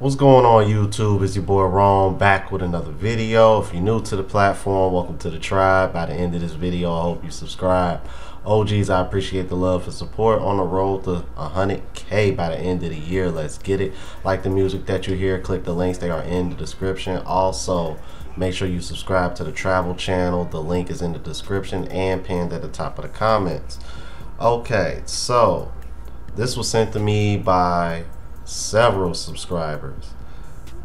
What's going on YouTube? It's your boy Ron back with another video. If you're new to the platform, welcome to the tribe. By the end of this video, I hope you subscribe. OGs, I appreciate the love and support on the road to 100k by the end of the year. Let's get it. Like the music that you hear, click the links. They are in the description. Also, make sure you subscribe to the travel channel. The link is in the description and pinned at the top of the comments. Okay, so this was sent to me by several subscribers.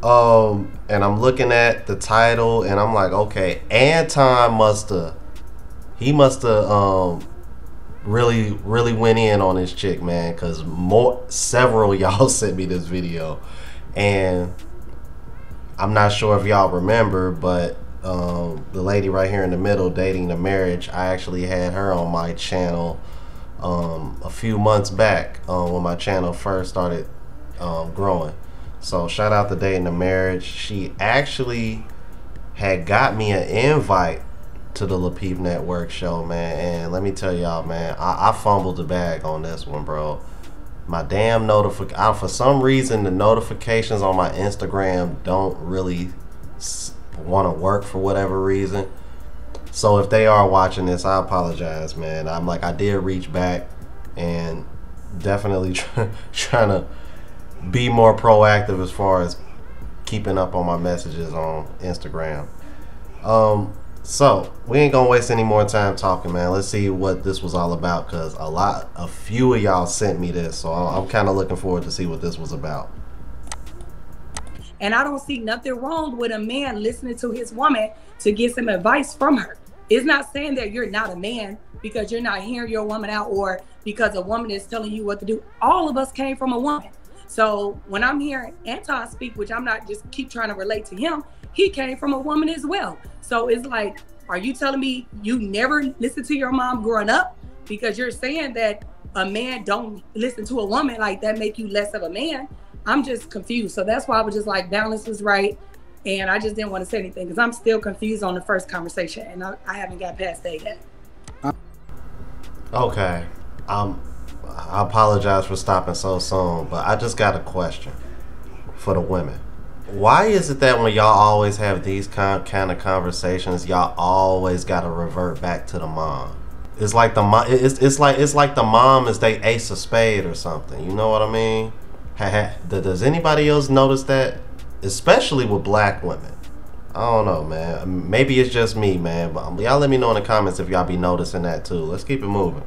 Um, and I'm looking at the title and I'm like, okay, Anton musta, he must have, um, really, really went in on this chick, man, because more, several y'all sent me this video. And I'm not sure if y'all remember, but um, the lady right here in the middle dating the marriage, I actually had her on my channel um, a few months back uh, when my channel first started um, growing. So shout out to Dating the Marriage. She actually had got me an invite to the Lapeef Network show, man. And let me tell y'all, man, I, I fumbled the bag on this one, bro. My damn notification. For some reason, the notifications on my Instagram don't really want to work for whatever reason. So if they are watching this, I apologize, man. I'm like, I did reach back and definitely try, trying to be more proactive as far as keeping up on my messages on Instagram. Um, so we ain't gonna waste any more time talking, man. Let's see what this was all about, cause a lot, a few of y'all sent me this, so I'm kind of looking forward to see what this was about. And I don't see nothing wrong with a man listening to his woman to get some advice from her. It's not saying that you're not a man because you're not hearing your woman out or because a woman is telling you what to do. All of us came from a woman. So when I'm hearing Anton speak, which I'm not just keep trying to relate to him, he came from a woman as well. So it's like, are you telling me you never listened to your mom growing up? Because you're saying that a man don't listen to a woman, like that make you less of a man. I'm just confused. So that's why I was just like, balance was right. And I just didn't want to say anything because I'm still confused on the first conversation and I, I haven't got past that yet. Okay. Um, I apologize for stopping so soon, but I just got a question for the women. Why is it that when y'all always have these kind of conversations, y'all always got to revert back to the mom? It's like the mom. It's, it's like it's like the mom is they ace of spade or something. You know what I mean? Does anybody else notice that? Especially with black women. I don't know, man. Maybe it's just me, man. But um, y'all let me know in the comments if y'all be noticing that too. Let's keep it moving.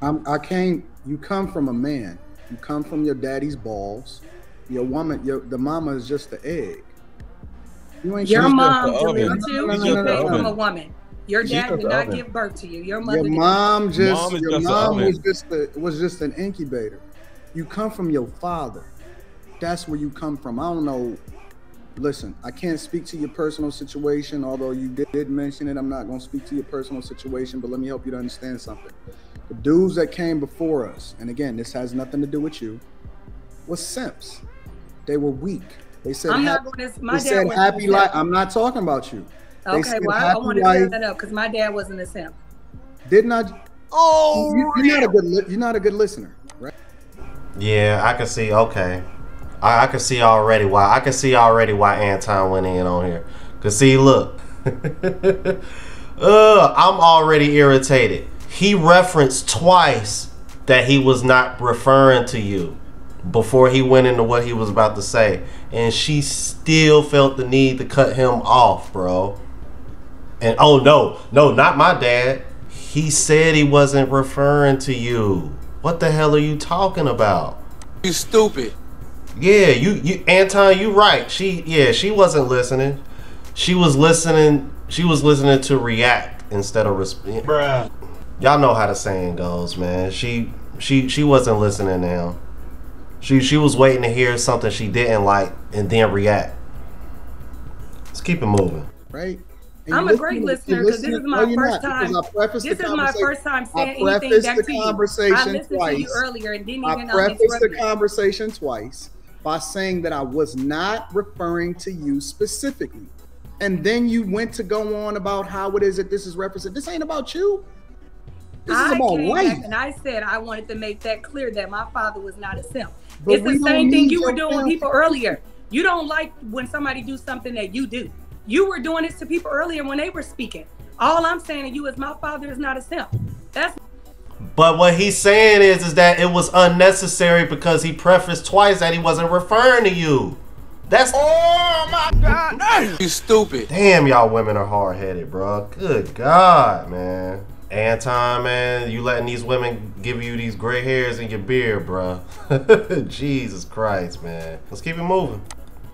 I'm, I can't you come from a man. You come from your daddy's balls. Your woman, your the mama is just the egg. You ain't your mom delivered you. You came from a woman. Your dad did not give birth to you. Your mother. Your mom just. Mom your just mom was just a, was just an incubator. You come from your father. That's where you come from. I don't know. Listen, I can't speak to your personal situation, although you did mention it. I'm not going to speak to your personal situation, but let me help you to understand something. The dudes that came before us, and again, this has nothing to do with you, was simps. They were weak. They said, I'm happy, not going to, my they said happy life. I'm not talking about you. Okay, well, I want to clear that up because my dad wasn't a simp. Did not. I Oh, you, are not a good. You're not a good listener, right? Yeah, I can see. Okay, I, I can see already why. I can see already why Anton went in on here. Cause see, look, uh, I'm already irritated he referenced twice that he was not referring to you before he went into what he was about to say. And she still felt the need to cut him off, bro. And oh no, no, not my dad. He said he wasn't referring to you. What the hell are you talking about? You stupid. Yeah, you you Anton, you right. She yeah, she wasn't listening. She was listening she was listening to react instead of respond. Bruh y'all know how the saying goes, man. She she she wasn't listening now. She she was waiting to hear something she didn't like and then react. Let's keep it moving. Right. And I'm a great listener because this is my oh, no, first time. This is my first time saying anything back to you. I listened twice. to you earlier and didn't even I prefaced the conversation twice by saying that I was not referring to you specifically. And then you went to go on about how it is that this is represented. This ain't about you. This I is about life. And I said I wanted to make that clear that my father was not a simp. But it's the same thing you were doing with people earlier. You don't like when somebody do something that you do. You were doing this to people earlier when they were speaking. All I'm saying to you is my father is not a simp. That's but what he's saying is is that it was unnecessary because he prefaced twice that he wasn't referring to you. That's oh my god, you stupid. Damn, y'all women are hard headed, bro. Good God, man. Anton, man, you letting these women give you these gray hairs in your beard, bro. Jesus Christ, man. Let's keep it moving.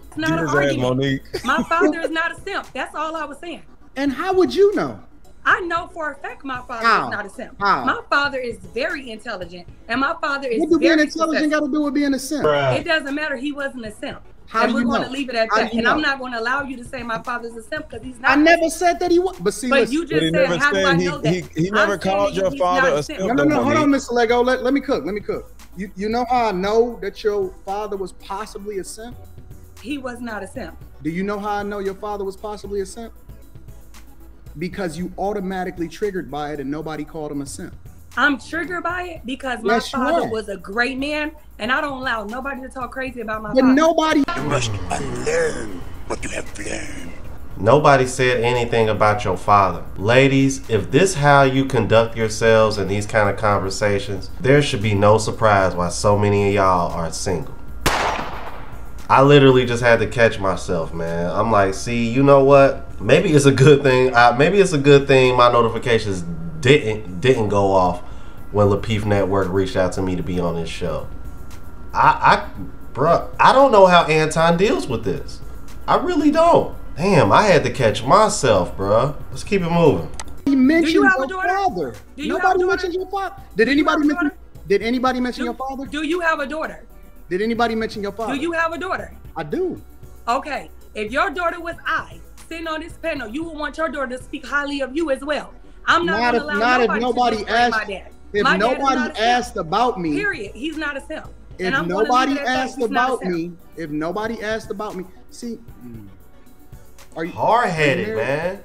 It's not an argument. Monique. My father is not a simp. That's all I was saying. And how would you know? I know for a fact my father How? is not a simp. How? My father is very intelligent, and my father is. What do being intelligent got to do with being a simp? It doesn't matter. He wasn't a simp. How and we're going to leave it at that. And know? I'm not going to allow you to say my father's a simp because he's not. I never said that he was. But see, but you just said, how do I know he, that? He, he never I'm called your father a simp. No, no, no. Hold on, Mr. Lego. Let, let me cook. Let me cook. You you know how I know that your father was possibly a simp? He was not a simp. Do you know how I know your father was possibly a simp? Because you automatically triggered by it and nobody called him a simp. I'm triggered by it because my yes, father was a great man, and I don't allow nobody to talk crazy about my but father. nobody. You must unlearn what you have learned. Nobody said anything about your father. Ladies, if this how you conduct yourselves in these kind of conversations, there should be no surprise why so many of y'all are single. I literally just had to catch myself, man. I'm like, see, you know what? Maybe it's a good thing. Uh, maybe it's a good thing my notifications didn't didn't go off when Lapeef Network reached out to me to be on this show. I, I, bruh, I don't know how Anton deals with this. I really don't. Damn, I had to catch myself, bruh. Let's keep it moving. He mentioned your father. Nobody mentioned your father. Did anybody mention? Did anybody mention do, your father? Do you have a daughter? Did anybody mention your father? Do you have a daughter? I do. Okay. If your daughter was I sitting on this panel, you would want your daughter to speak highly of you as well. I'm not, not if, not if nobody asked. If my nobody asked about me, period, he's not a simp. If nobody asked about me, if nobody asked about me, see, hmm. are you hard headed, man?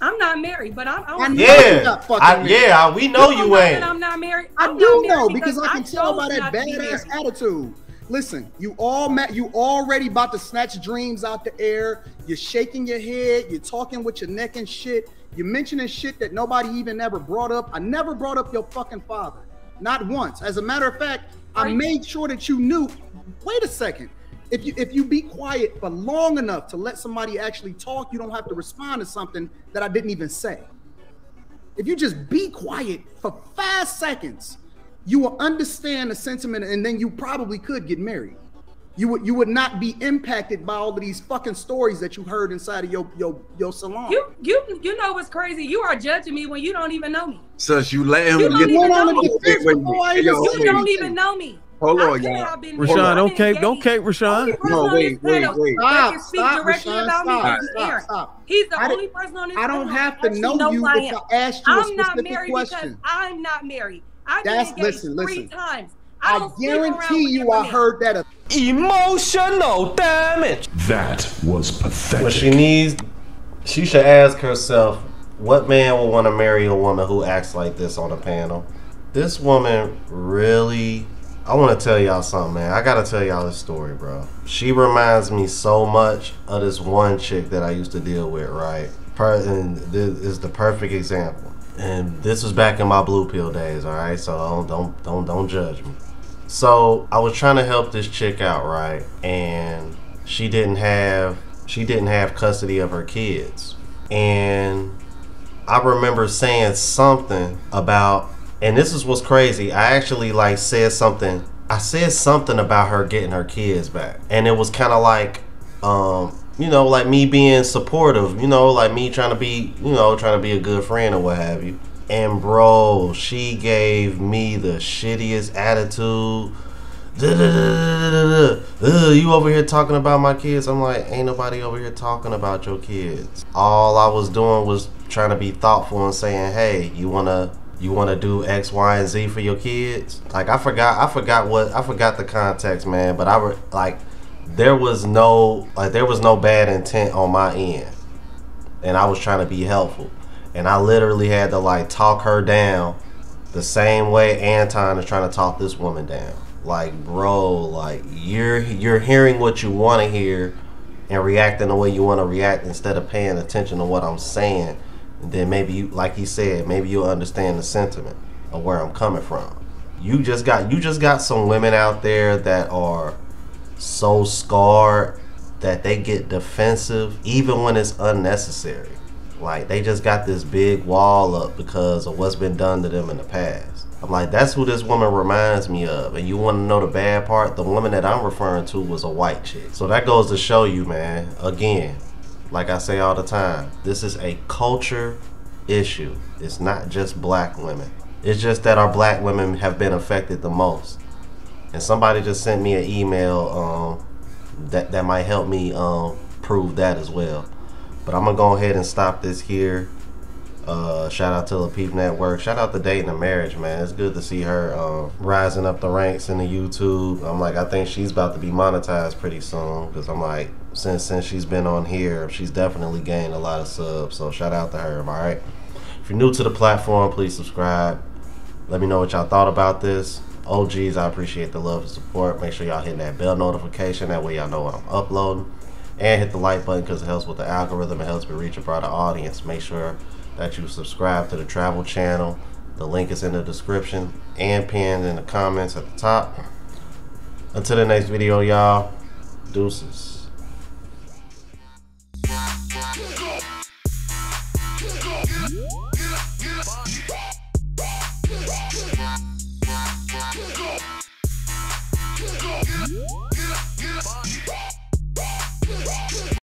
I'm not married, but I'm. I'm yeah, I, yeah, we know you ain't. I'm not married. I'm I do know because, because I can I tell by that badass attitude. Listen, you all met. You already about to snatch dreams out the air. You're shaking your head. You're talking with your neck and shit. You're mentioning shit that nobody even ever brought up. I never brought up your fucking father. Not once. As a matter of fact, I made sure that you knew. Wait a second. If you if you be quiet for long enough to let somebody actually talk, you don't have to respond to something that I didn't even say. If you just be quiet for five seconds, you will understand the sentiment, and then you probably could get married you would you would not be impacted by all of these fucking stories that you heard inside of your your your salon. You you you know what's crazy? You are judging me when you don't even know me. Sus, you let him you get on the You don't even know me. Hold on, y'all. Rashawn, don't cape, don't cape, Rashawn. No, wait, wait, wait. Stop, stop, Rashawn, stop, stop, stop. He's the only person on this. I don't have to know you if I ask you a specific question. I'm not married I'm not married. I've been engaged three times. I, I guarantee you I heard that. A- Emotional damage. That was pathetic. What she needs, she should ask herself, what man would want to marry a woman who acts like this on a panel? This woman really I want to tell y'all something, man. I gotta tell y'all this story, bro. She reminds me so much of this one chick that I used to deal with, right? and this is the perfect example. And this was back in my blue pill days, all right. So don't don't don't judge me. So I was trying to help this chick out, right? And she didn't have she didn't have custody of her kids. And I remember saying something about and this is what's crazy. I actually like said something I said something about her getting her kids back. And it was kind of like um you know, like me being supportive, you know, like me trying to be, you know, trying to be a good friend or what have you. And bro, she gave me the shittiest attitude. you over here talking about my kids. I'm like, ain't nobody over here talking about your kids. All I was doing was trying to be thoughtful and saying, hey, you wanna you wanna do X, Y, and Z for your kids? Like I forgot I forgot what I forgot the context, man. But I were like there was no like there was no bad intent on my end. And I was trying to be helpful and I literally had to like talk her down the same way Anton is trying to talk this woman down. like bro, like you're you're hearing what you want to hear and reacting the way you want to react instead of paying attention to what I'm saying. Then maybe you, like he said, maybe you'll understand the sentiment of where I'm coming from. You just got you just got some women out there that are so scarred that they get defensive even when it's unnecessary. Like they just got this big wall up because of what's been done to them in the past. I'm like, that's who this woman reminds me of. And you want to know the bad part? The woman that I'm referring to was a white chick. So that goes to show you, man, again, like I say all the time, this is a culture issue. It's not just black women. It's just that our black women have been affected the most. And somebody just sent me an email um, that, that might help me um, prove that as well. But I'm gonna go ahead and stop this here. Uh, shout out to the Peep Network. Shout out to Dating and Marriage, man. It's good to see her uh, rising up the ranks in the YouTube. I'm like, I think she's about to be monetized pretty soon because I'm like, since since she's been on here, she's definitely gained a lot of subs. So shout out to her. All right. If you're new to the platform, please subscribe. Let me know what y'all thought about this. OGs, I appreciate the love and support. Make sure y'all hit that bell notification. That way y'all know when I'm uploading and hit the like button because it helps with the algorithm. It helps me reach a broader audience. Make sure that you subscribe to the travel channel. The link is in the description and pinned in the comments at the top. Until the next video, y'all. Deuces.